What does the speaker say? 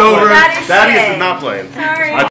over. That is Thaddeus is not playing. Sorry. I